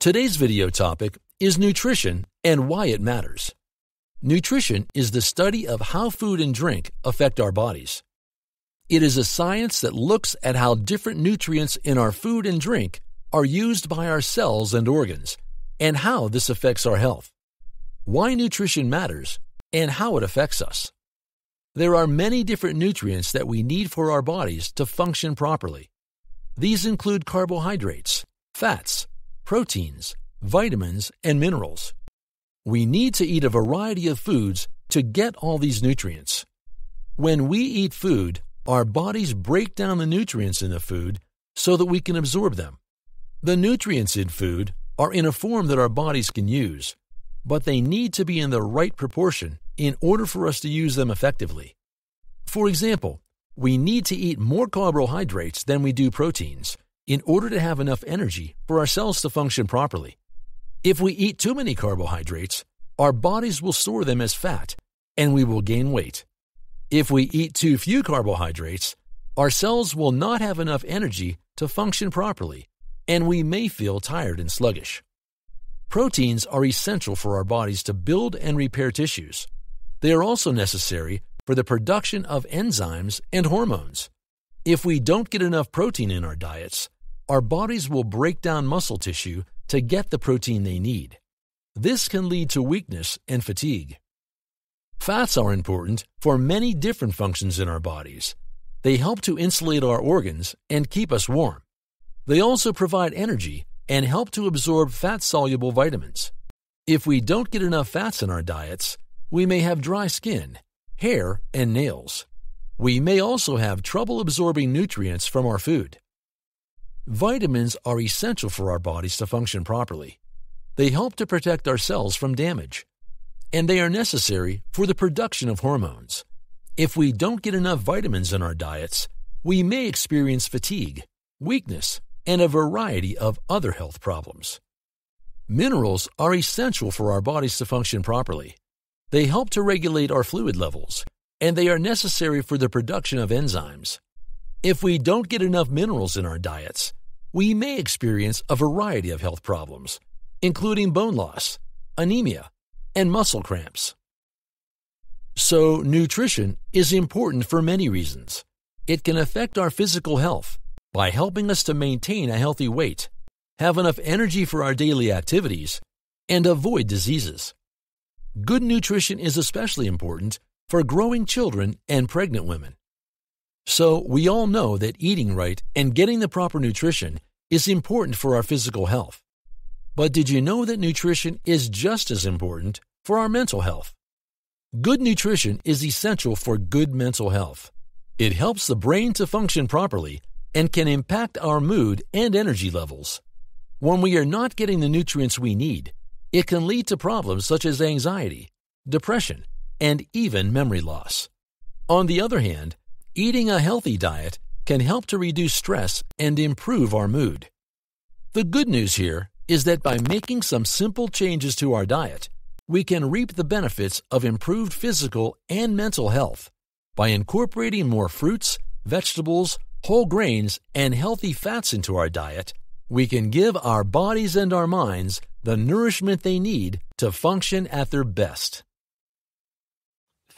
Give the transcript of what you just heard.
Today's video topic is nutrition and why it matters. Nutrition is the study of how food and drink affect our bodies. It is a science that looks at how different nutrients in our food and drink are used by our cells and organs, and how this affects our health. Why nutrition matters, and how it affects us. There are many different nutrients that we need for our bodies to function properly. These include carbohydrates, fats, proteins, vitamins, and minerals. We need to eat a variety of foods to get all these nutrients. When we eat food, our bodies break down the nutrients in the food so that we can absorb them. The nutrients in food are in a form that our bodies can use, but they need to be in the right proportion in order for us to use them effectively. For example, we need to eat more carbohydrates than we do proteins in order to have enough energy for our cells to function properly. If we eat too many carbohydrates, our bodies will store them as fat and we will gain weight. If we eat too few carbohydrates, our cells will not have enough energy to function properly and we may feel tired and sluggish. Proteins are essential for our bodies to build and repair tissues. They are also necessary for the production of enzymes and hormones. If we don't get enough protein in our diets, our bodies will break down muscle tissue to get the protein they need. This can lead to weakness and fatigue. Fats are important for many different functions in our bodies. They help to insulate our organs and keep us warm. They also provide energy and help to absorb fat soluble vitamins. If we don't get enough fats in our diets, we may have dry skin, hair, and nails. We may also have trouble absorbing nutrients from our food. Vitamins are essential for our bodies to function properly. They help to protect our cells from damage, and they are necessary for the production of hormones. If we don't get enough vitamins in our diets, we may experience fatigue, weakness, and a variety of other health problems. Minerals are essential for our bodies to function properly. They help to regulate our fluid levels, and they are necessary for the production of enzymes. If we don't get enough minerals in our diets, we may experience a variety of health problems, including bone loss, anemia, and muscle cramps. So, nutrition is important for many reasons. It can affect our physical health by helping us to maintain a healthy weight, have enough energy for our daily activities, and avoid diseases. Good nutrition is especially important for growing children and pregnant women. So, we all know that eating right and getting the proper nutrition is important for our physical health. But did you know that nutrition is just as important for our mental health? Good nutrition is essential for good mental health. It helps the brain to function properly and can impact our mood and energy levels. When we are not getting the nutrients we need, it can lead to problems such as anxiety, depression, and even memory loss. On the other hand, eating a healthy diet can help to reduce stress and improve our mood. The good news here is that by making some simple changes to our diet, we can reap the benefits of improved physical and mental health by incorporating more fruits, vegetables, whole grains, and healthy fats into our diet. We can give our bodies and our minds the nourishment they need to function at their best.